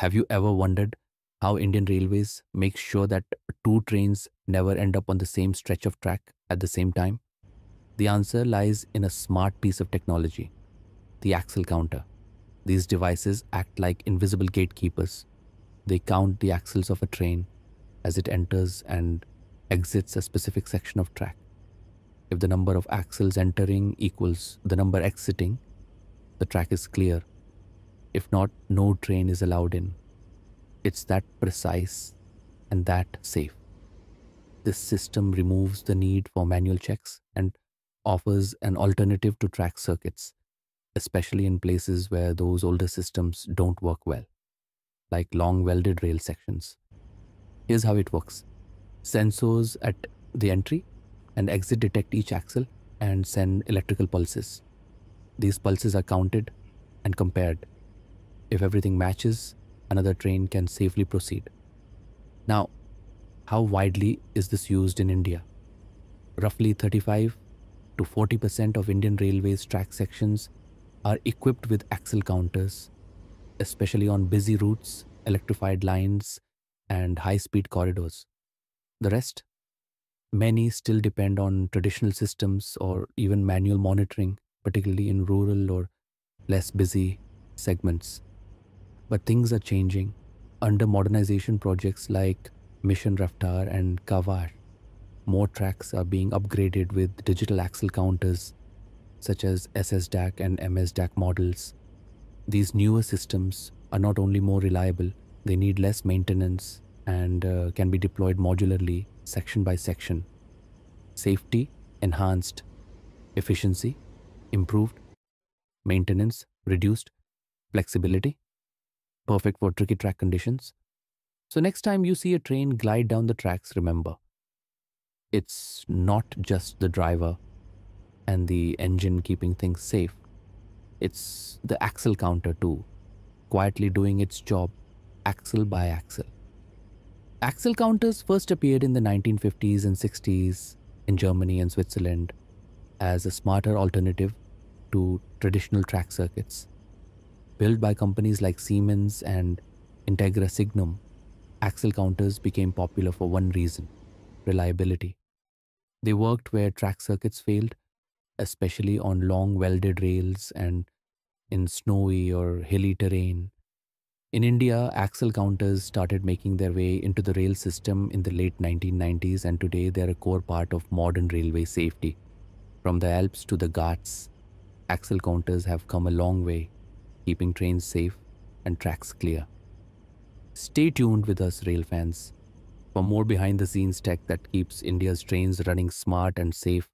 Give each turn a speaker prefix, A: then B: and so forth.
A: Have you ever wondered how Indian Railways makes sure that two trains never end up on the same stretch of track at the same time? The answer lies in a smart piece of technology the axle counter. These devices act like invisible gatekeepers. They count the axles of a train as it enters and exits a specific section of track. If the number of axles entering equals the number exiting, the track is clear. If not, no train is allowed in. It's that precise and that safe. This system removes the need for manual checks and offers an alternative to track circuits, especially in places where those older systems don't work well, like long welded rail sections. Here's how it works sensors at the entry and exit detect each axle and send electrical pulses. These pulses are counted and compared. If everything matches, another train can safely proceed. Now, how widely is this used in India? Roughly 35 to 40% of Indian Railways track sections are equipped with axle counters, especially on busy routes, electrified lines, and high speed corridors. The rest? Many still depend on traditional systems or even manual monitoring, particularly in rural or less busy segments. But things are changing. Under modernization projects like Mission Raftaar and Kavach, more tracks are being upgraded with digital axle counters such as SSDAC and MSDAC models. These newer systems are not only more reliable, they need less maintenance and uh, can be deployed modularly, section by section. Safety enhanced, efficiency improved, maintenance reduced, flexibility perfect for tricky track conditions. So, next time you see a train glide down the tracks, remember it's not just the driver and the engine keeping things safe, it's the axle counter too, quietly doing its job, axle by axle. Axle counters first appeared in the 1950s and 60s in Germany and Switzerland as a smarter alternative to traditional track circuits. Built by companies like Siemens and Integra Signum, axle counters became popular for one reason reliability. They worked where track circuits failed, especially on long welded rails and in snowy or hilly terrain. In India, axle counters started making their way into the rail system in the late 1990s, and today they're a core part of modern railway safety. From the Alps to the Ghats, axle counters have come a long way, keeping trains safe and tracks clear. Stay tuned with us, rail fans, for more behind the scenes tech that keeps India's trains running smart and safe